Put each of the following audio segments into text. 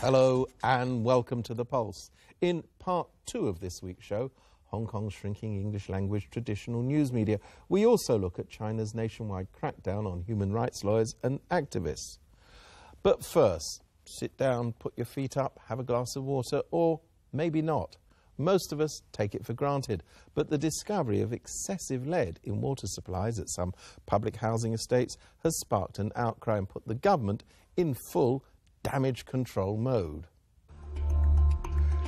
Hello and welcome to The Pulse. In part two of this week's show, Hong Kong's shrinking English language traditional news media, we also look at China's nationwide crackdown on human rights lawyers and activists. But first, sit down, put your feet up, have a glass of water, or maybe not. Most of us take it for granted, but the discovery of excessive lead in water supplies at some public housing estates has sparked an outcry and put the government in full damage control mode.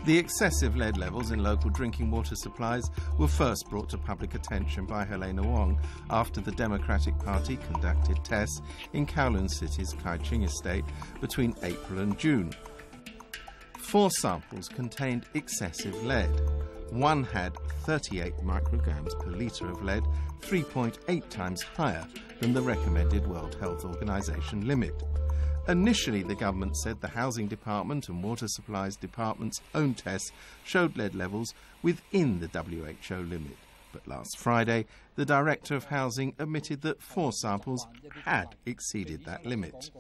The excessive lead levels in local drinking water supplies were first brought to public attention by Helena Wong after the Democratic Party conducted tests in Kowloon City's Kai Ching estate between April and June. Four samples contained excessive lead. One had 38 micrograms per litre of lead, 3.8 times higher than the recommended World Health Organization limit. Initially, the government said the Housing Department and Water Supplies Department's own tests showed lead levels within the WHO limit. But last Friday, the Director of Housing admitted that four samples had exceeded that limit.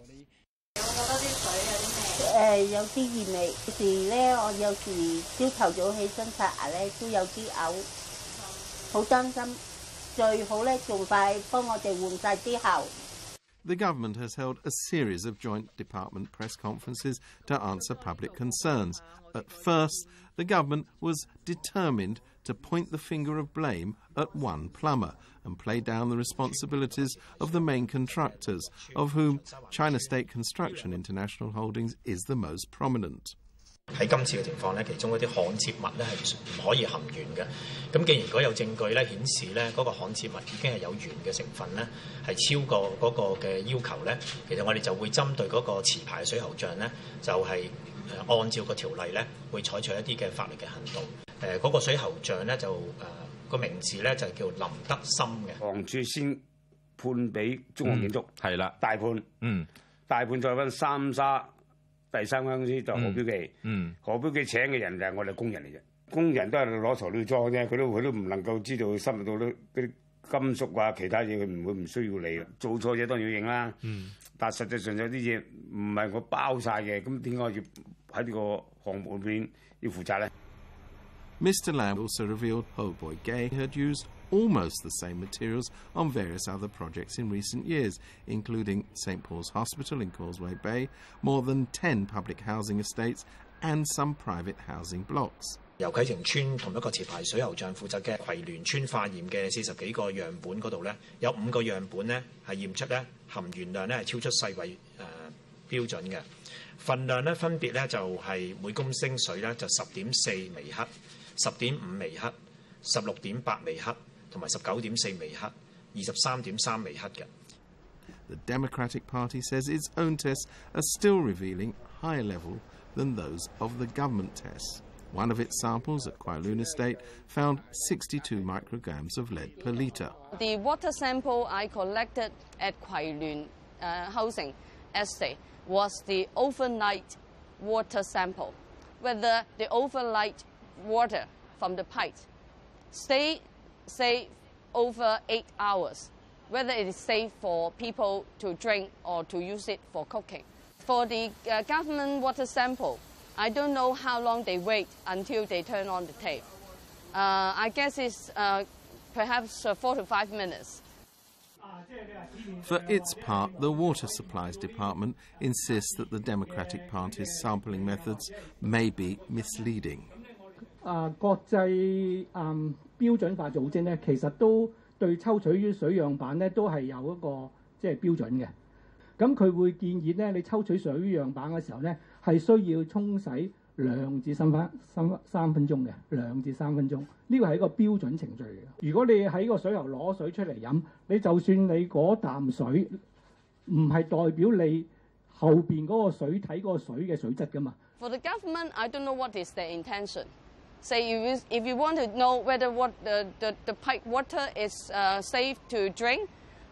The government has held a series of joint department press conferences to answer public concerns. At first, the government was determined to point the finger of blame at one plumber and play down the responsibilities of the main contractors, of whom China State Construction International Holdings is the most prominent. 喺今次嘅情況咧，其中一啲焊接物咧係唔可以含鉛嘅。咁既然如果有證據咧顯示咧嗰個焊接物已經係有鉛嘅成分咧，係超過嗰個嘅要求咧，其實我哋就會針對嗰個持牌水喉匠咧，就係、誒按照個條例咧，會採取一啲嘅法律嘅行動。誒、嗰、個水喉匠咧就誒、個名字咧就叫林德森嘅。房署先判俾中國建築，係啦，大判，嗯大判再分三沙第三間公司就何標記，嗯何標記請嘅人就係我哋工人嚟嘅，工人都係攞材料裝啫，佢都佢都唔能夠知道深入到啲嗰啲金屬啊其他嘢，佢唔會唔需要理嘅。做錯嘢當然要認啦，嗯但實際上有啲嘢唔係我包晒嘅，咁點解要喺呢個項目裏邊要負責咧？Mr. Lamb also revealed Ho Boy Gay had used almost the same materials on various other projects in recent years, including St. Paul's Hospital in Causeway Bay, more than 10 public housing estates, and some private housing blocks. 由启晴村同一个持牌水喉匠负责嘅葵联村化验嘅四十几个样本嗰度咧，有五个样本咧系验出咧含铅量咧系超出世卫诶、呃、标准嘅，份量咧分别咧就系、每公升水咧就十点四微克、十点五微克、十六点八微克 同埋十九點四微克、二十三點三微克嘅。The Democratic Party says its own tests are still revealing higher level than those of the government tests. One of its samples at Kwai Luen State found 62 micrograms of lead per litre. The water sample I collected at Kwai Luen uh, housing estate was the overnight water sample. Whether the overnight water from the pipe stayed say, over eight hours, whether it is safe for people to drink or to use it for cooking. For the uh, government water sample, I don't know how long they wait until they turn on the tape. Uh, I guess it's uh, perhaps uh, four to five minutes. For its part, the Water Supplies Department insists that the Democratic Party's sampling methods may be misleading. 啊國際嗯標準化組織咧，其實都對抽取水樣板咧都係有一個即係標準嘅。咁佢會建議咧，你抽取水樣板嘅時候咧，係需要沖洗兩至三分三三分鐘嘅，兩至三分鐘。呢個係一個標準程序嚟嘅。如果你喺個水喉攞水出嚟飲，你就算你嗰啖水唔係代表你後邊嗰個水體嗰個水嘅水質噶嘛。For the government, I don't know what is their intention. Say, if you, if you want to know whether what the, the, the pipe water is uh, safe to drink,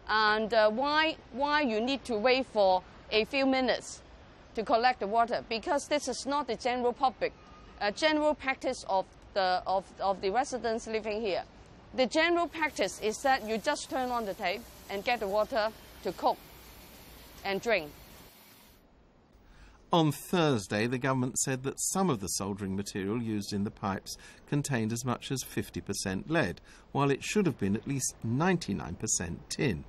and uh, why, why you need to wait for a few minutes to collect the water, because this is not the general public, uh, general practice of the, of, of the residents living here. The general practice is that you just turn on the tap and get the water to cook and drink. On Thursday, the government said that some of the soldering material used in the pipes contained as much as 50% lead, while it should have been at least 99% tin.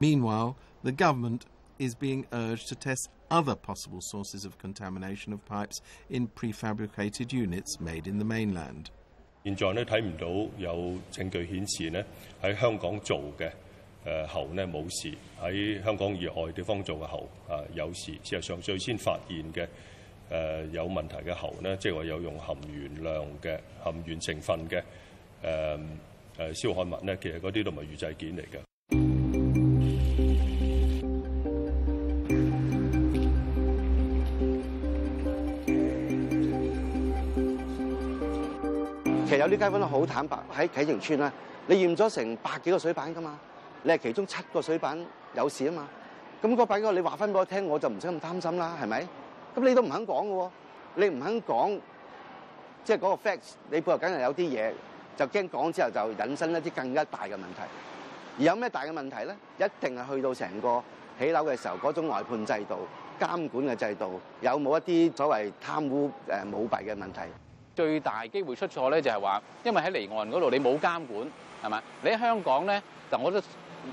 Meanwhile, the government is being urged to test other possible sources of contamination of pipes in prefabricated units made in the mainland. 现在呢睇唔到有证据显示呢喺香港做嘅 誒喉呢冇事，喺香港以外地方做嘅喉啊有事。事實上最先發現嘅誒有問題嘅喉呢，即係話有用含鉛量嘅含鉛成分嘅誒誒燒焊物呢，其實嗰啲都唔係預製件嚟嘅。其實有啲街坊都好坦白，喺啟晴邨咧，你驗咗成百幾個水板噶嘛，你係其中七個水板有事啊嘛，咁嗰百幾個你話翻俾我聽，我就唔使咁擔心啦，係咪？咁你都唔肯講嘅喎，你唔肯講，即係嗰個 facts，你背後梗係有啲嘢，就驚講之後就引申一啲更加大嘅問題。而有咩大嘅問題咧？一定係去到成個起樓嘅時候嗰種外判制度、監管嘅制度，有冇一啲所謂貪污誒舞弊嘅問題？最大機會出錯咧，就係話，因為喺離岸嗰度你冇監管，係嘛？你喺香港咧，就我都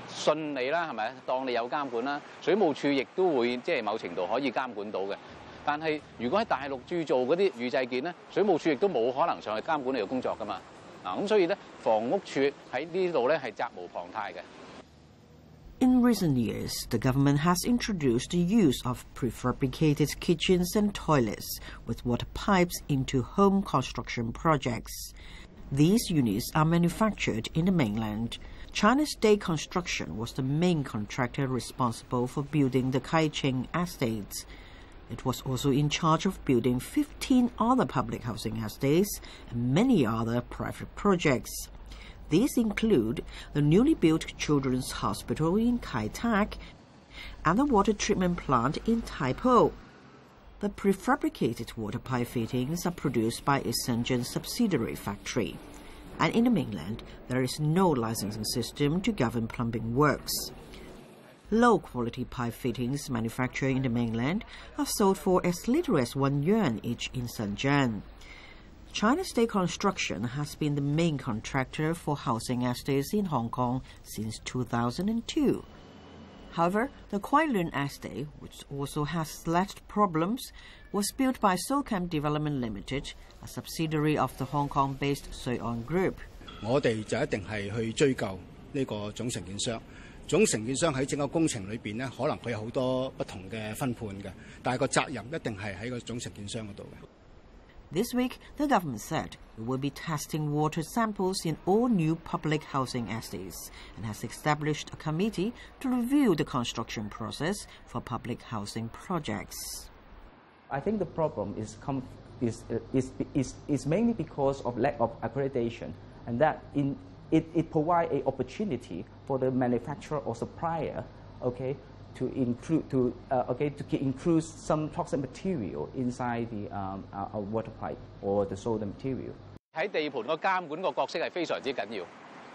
信你啦，系咪？当你有监管啦，水务署亦都会即系某程度可以监管到嘅。但系如果喺大陆铸造嗰啲预制件咧，水务署亦都冇可能上去监管你嘅工作噶嘛。啊，咁所以咧，房屋署喺呢度咧系责无旁贷嘅。In recent years, the government has introduced the use of prefabricated kitchens and toilets with water pipes into home construction projects. These units are manufactured in the mainland. China State Construction was the main contractor responsible for building the Kai Ching estates. It was also in charge of building 15 other public housing estates and many other private projects. These include the newly built Children's Hospital in Kai Tak and the water treatment plant in Taipo. The prefabricated water pipe fittings are produced by a Shenzhen subsidiary factory. And in the mainland, there is no licensing system to govern plumbing works. Low quality pipe fittings manufactured in the mainland are sold for as little as one yuan each in Shenzhen. China State Construction has been the main contractor for housing estates in Hong Kong since 2002. However, the Kwai Luen estate, which also has slatted problems, was built by SOCAM Development Limited, a subsidiary of the Hong Kong-based Shui On Group。我哋就一定係去追究呢個總承建商。總承建商喺整個工程裏邊呢，可能佢有好多不同嘅分判嘅，但係個責任一定係喺個總承建商嗰度嘅。This week, the government said it will be testing water samples in all new public housing estates and has established a committee to review the construction process for public housing projects. I think the problem is, is, is, is, is mainly because of lack of accreditation and that in, it, it provides an opportunity for the manufacturer or supplier okay, to include to uh, okay to include some toxic material inside the um, uh, water pipe or the soda material。喺地盤個監管個角色係非常之緊要，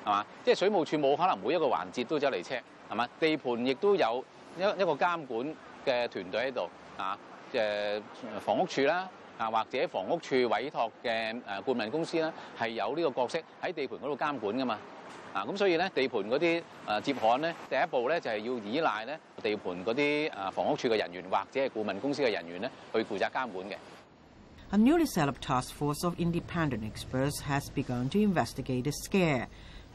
係嘛？即係水務署冇可能每一個環節都走嚟 check，係嘛？地盤亦都有一一個監管嘅團隊喺度啊，誒房屋署啦啊，或者房屋署委託嘅誒顧問公司啦，係有呢個角色喺地盤嗰度監管噶嘛。啊，咁所以咧，地盘嗰啲诶接焊咧，第一步咧就系要依赖咧地盘嗰啲诶房屋处嘅人员或者系顾问公司嘅人员咧去负责监管嘅。A newly set up task force of independent experts has begun to investigate the scare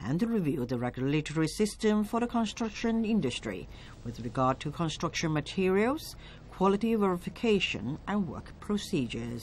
and to review the regulatory system for the construction industry with regard to construction materials, quality verification, and work procedures.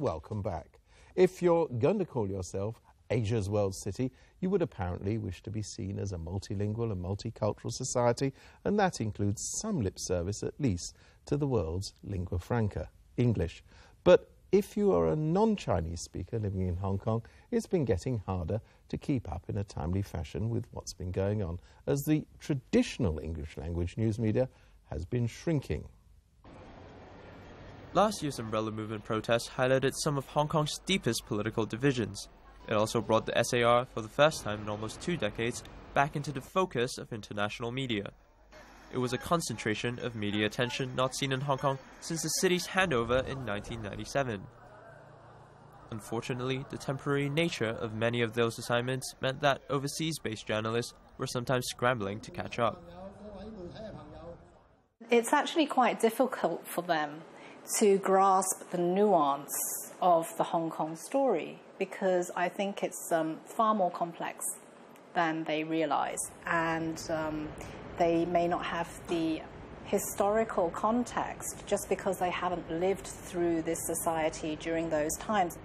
Welcome back. If you're going to call yourself Asia's World City, you would apparently wish to be seen as a multilingual and multicultural society, and that includes some lip service at least to the world's lingua franca, English. But if you are a non Chinese speaker living in Hong Kong, it's been getting harder to keep up in a timely fashion with what's been going on, as the traditional English language news media has been shrinking. Last year's Umbrella Movement protests highlighted some of Hong Kong's deepest political divisions. It also brought the SAR, for the first time in almost two decades, back into the focus of international media. It was a concentration of media attention not seen in Hong Kong since the city's handover in 1997. Unfortunately, the temporary nature of many of those assignments meant that overseas based journalists were sometimes scrambling to catch up. It's actually quite difficult for them to grasp the nuance of the Hong Kong story because I think it's um, far more complex than they realize. And um, they may not have the historical context just because they haven't lived through this society during those times.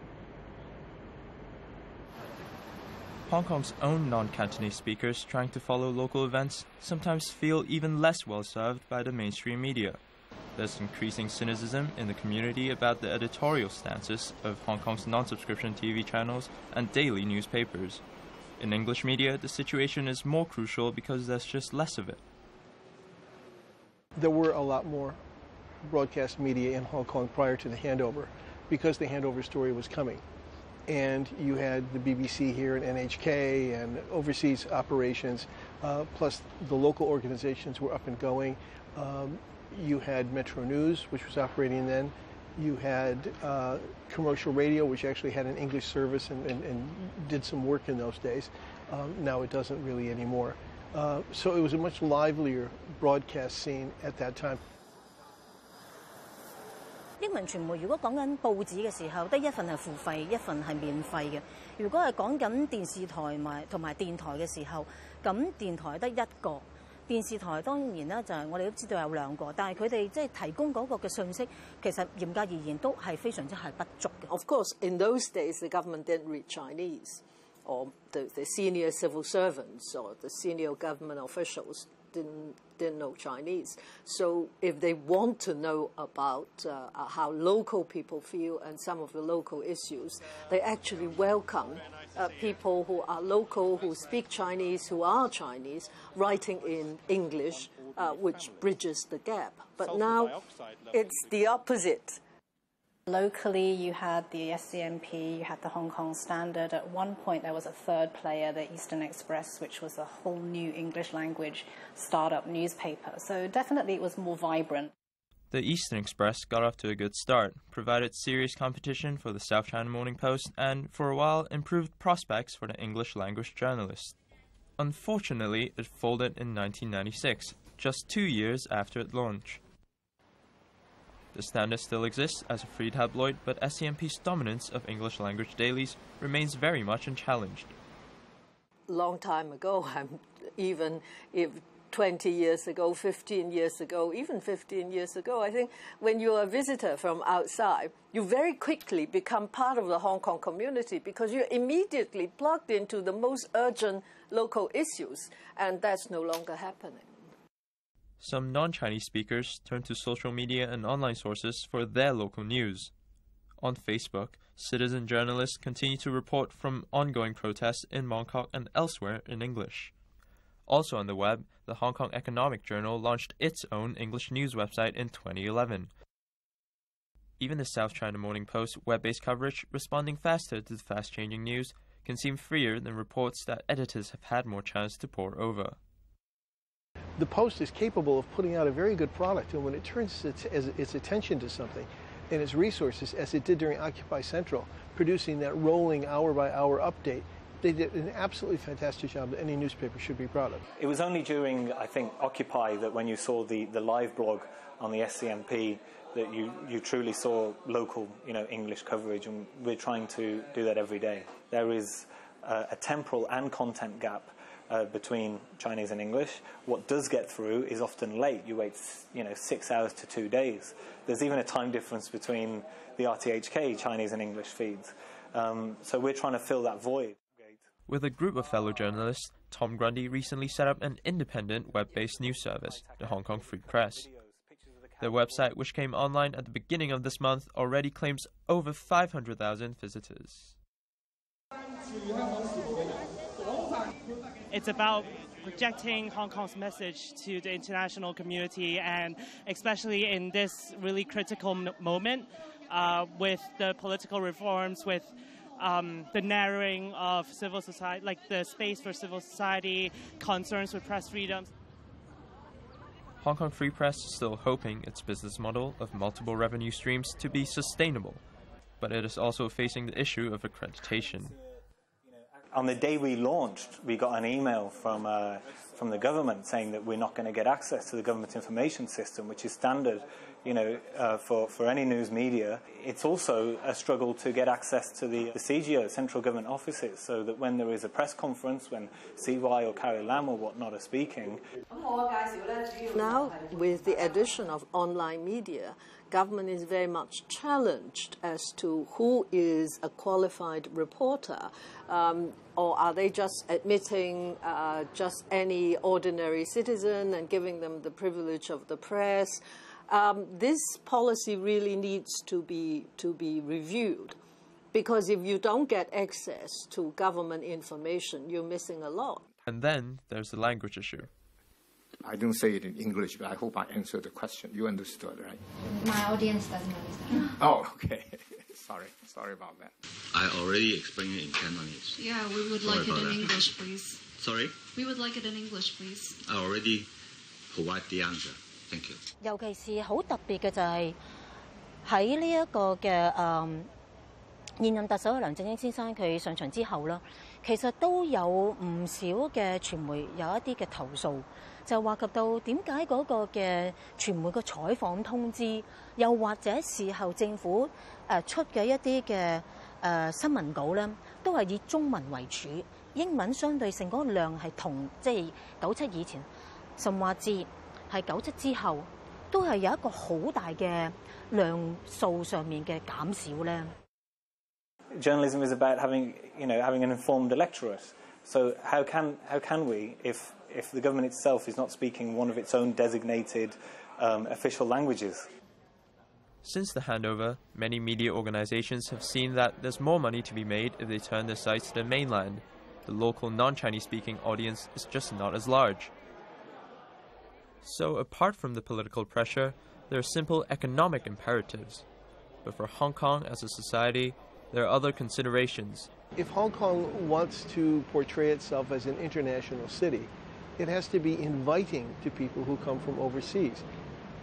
Hong Kong's own non Cantonese speakers trying to follow local events sometimes feel even less well served by the mainstream media. There's increasing cynicism in the community about the editorial stances of Hong Kong's non subscription TV channels and daily newspapers. In English media, the situation is more crucial because there's just less of it. There were a lot more broadcast media in Hong Kong prior to the handover because the handover story was coming. And you had the BBC here and NHK and overseas operations, uh, plus the local organizations were up and going. Um, you had Metro News, which was operating then. You had uh, commercial radio, which actually had an English service and, and, and did some work in those days. Um, now it doesn't really anymore. Uh, so it was a much livelier broadcast scene at that time. 英文传媒如果讲紧报纸嘅时候，得一份系付费，一份系免费嘅。如果系讲紧电视台埋同埋电台嘅时候，咁电台得一个。 电视台当然啦，就系我哋都知道有两个，但系佢哋即系提供嗰个嘅信息，其实严格而言都系非常之系不足嘅。Of course, in those days, the government didn't read Chinese, or the, the senior civil servants or the senior government officials didn't didn't know Chinese. So if they want to know about uh, how local people feel and some of the local issues, they actually welcome uh, people who are local, who speak Chinese, who are Chinese, writing in English, uh, which bridges the gap. But now it's the opposite. Locally, you had the SCMP, you had the Hong Kong Standard. At one point, there was a third player, the Eastern Express, which was a whole new English language startup newspaper. So definitely it was more vibrant. The Eastern Express got off to a good start, provided serious competition for the South China Morning Post, and for a while improved prospects for the English language journalists. Unfortunately, it folded in 1996, just two years after its launch. The Standard still exists as a free tabloid, but SCMP's dominance of English language dailies remains very much unchallenged. Long time ago, I'm, even if 20 years ago, 15 years ago, even 15 years ago, I think when you're a visitor from outside, you very quickly become part of the Hong Kong community because you're immediately plugged into the most urgent local issues, and that's no longer happening. Some non Chinese speakers turn to social media and online sources for their local news. On Facebook, citizen journalists continue to report from ongoing protests in Mongkok and elsewhere in English. Also on the web, the Hong Kong Economic Journal launched its own English news website in 2011. Even the South China Morning Post web based coverage, responding faster to the fast changing news, can seem freer than reports that editors have had more chance to pore over the Post is capable of putting out a very good product, and when it turns its, its attention to something and its resources, as it did during Occupy Central, producing that rolling hour by hour update, they did an absolutely fantastic job that any newspaper should be proud of. It was only during, I think, Occupy that when you saw the, the live blog on the SCMP that you, you truly saw local, you know, English coverage, and we're trying to do that every day. There is a, temporal and content gap uh, between Chinese and English. What does get through is often late. You wait, you know, six hours to two days. There's even a time difference between the RTHK Chinese and English feeds. Um, so we're trying to fill that void. With a group of fellow journalists, Tom Grundy recently set up an independent web-based news service, the Hong Kong Free Press. Their website, which came online at the beginning of this month, already claims over 500,000 visitors. It's about projecting Hong Kong's message to the international community, and especially in this really critical moment uh, with the political reforms, with um, the narrowing of civil society, like the space for civil society, concerns with press freedoms. Hong Kong Free Press is still hoping its business model of multiple revenue streams to be sustainable, but it is also facing the issue of accreditation. On the day we launched, we got an email from uh, from the government saying that we're not going to get access to the government information system, which is standard you know, uh, for, for any news media. It's also a struggle to get access to the, the CGO, central government offices, so that when there is a press conference, when CY or Carrie Lam or whatnot are speaking. Now, with the addition of online media, government is very much challenged as to who is a qualified reporter. Um, or are they just admitting uh, just any ordinary citizen and giving them the privilege of the press? um, this policy really needs to be to be reviewed because if you don't get access to government information, you're missing a lot. And then there's the language issue. I don't say it in English, but I hope I answered the question. You understood, right? My audience doesn't understand. Oh, okay. sorry, sorry about that. I already explained it in 10 minutes. Yeah, we would Sorry like it about in that. English, please. Sorry? We would like it in English, please. I already provide the answer. Thank you. 尤其是好特别嘅就系喺呢一个嘅诶现任特首梁振英先生佢上场之后啦， 其實都有唔少嘅傳媒有一啲嘅投訴，就話及到點解嗰個嘅傳媒嘅採訪通知，又或者事後政府誒出嘅一啲嘅誒新聞稿咧，都係以中文為主，英文相對性嗰個量係同即係九七以前，甚或至係九七之後，都係有一個好大嘅量數上面嘅減少咧。Journalism is about having, you know, having an informed electorate. So how can how can we, if if the government itself is not speaking one of its own designated um, official languages? Since the handover, many media organizations have seen that there's more money to be made if they turn their sights to the mainland. The local non Chinese speaking audience is just not as large. So, apart from the political pressure, there are simple economic imperatives. But for Hong Kong as a society, there are other considerations. If Hong Kong wants to portray itself as an international city, it has to be inviting to people who come from overseas.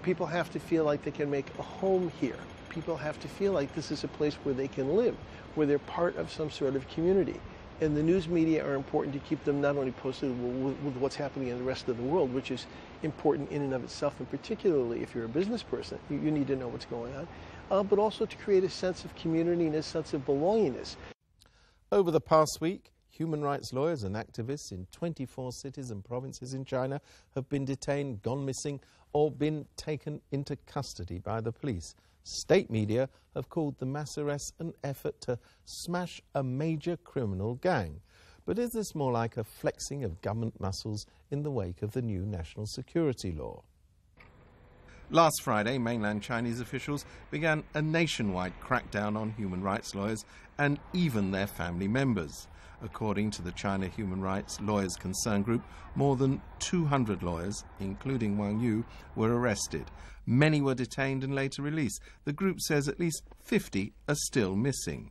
People have to feel like they can make a home here. People have to feel like this is a place where they can live, where they're part of some sort of community. And the news media are important to keep them not only posted with, what's happening in the rest of the world, which is important in and of itself, and particularly if you're a business person, you need to know what's going on, uh, but also to create a sense of community and a sense of belongingness. Over the past week, human rights lawyers and activists in 24 cities and provinces in China have been detained, gone missing, or been taken into custody by the police. State media have called the mass arrests an effort to smash a major criminal gang. But is this more like a flexing of government muscles in the wake of the new national security law? Last Friday, mainland Chinese officials began a nationwide crackdown on human rights lawyers and even their family members. According to the China Human Rights Lawyers Concern Group, more than 200 lawyers, including Wang Yu, were arrested. Many were detained and later released. The group says at least 50 are still missing.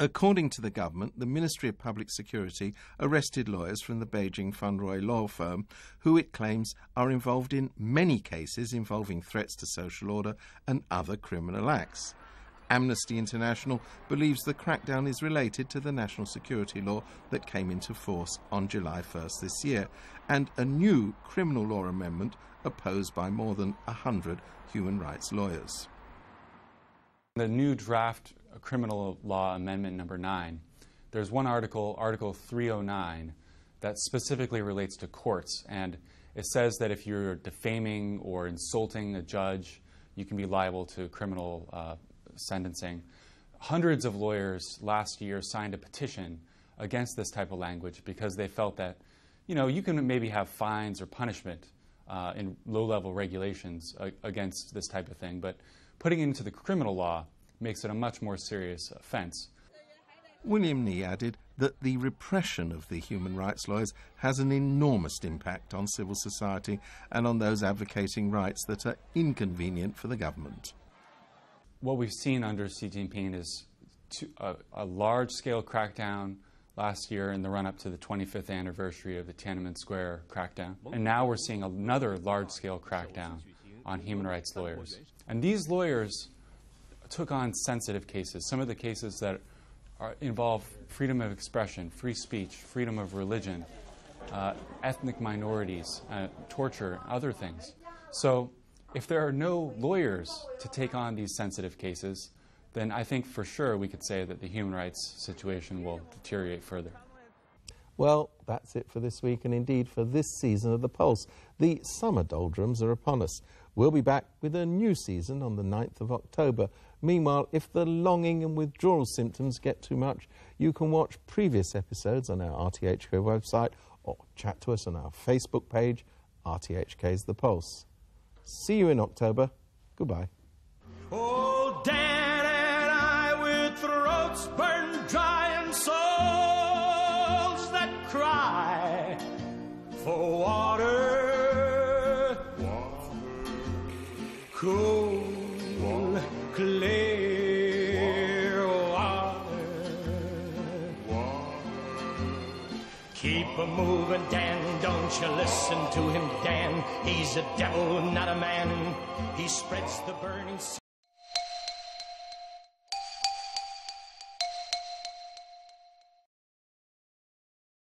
According to the government, the Ministry of Public Security arrested lawyers from the Beijing Fengrui law firm, who it claims are involved in many cases involving threats to social order and other criminal acts. Amnesty International believes the crackdown is related to the national security law that came into force on July 1st this year and a new criminal law amendment opposed by more than 100 human rights lawyers. The new draft criminal law amendment number 9, there's one article, Article 309, that specifically relates to courts. And it says that if you're defaming or insulting a judge, you can be liable to criminal uh, sentencing. Hundreds of lawyers last year signed a petition against this type of language because they felt that, you know, you can maybe have fines or punishment uh, in low-level regulations uh, against this type of thing, but putting it into the criminal law makes it a much more serious offense. William Nee added that the repression of the human rights lawyers has an enormous impact on civil society and on those advocating rights that are inconvenient for the government. What we've seen under Xi Jinping is to, a, a large scale crackdown last year in the run up to the 25th anniversary of the Tiananmen Square crackdown. And now we're seeing another large scale crackdown on human rights lawyers. And these lawyers took on sensitive cases, some of the cases that are, involve freedom of expression, free speech, freedom of religion, uh, ethnic minorities, uh, torture, other things. So, if there are no lawyers to take on these sensitive cases, then I think for sure we could say that the human rights situation will deteriorate further. Well, that's it for this week and indeed for this season of The Pulse. The summer doldrums are upon us. We'll be back with a new season on the 9th of October. Meanwhile, if the longing and withdrawal symptoms get too much, you can watch previous episodes on our RTHK website or chat to us on our Facebook page, RTHK's The Pulse. See you in October. Goodbye. Oh, and I with throats burned dry You listen to him, Dan. He's a devil, not a man. He spreads the burning.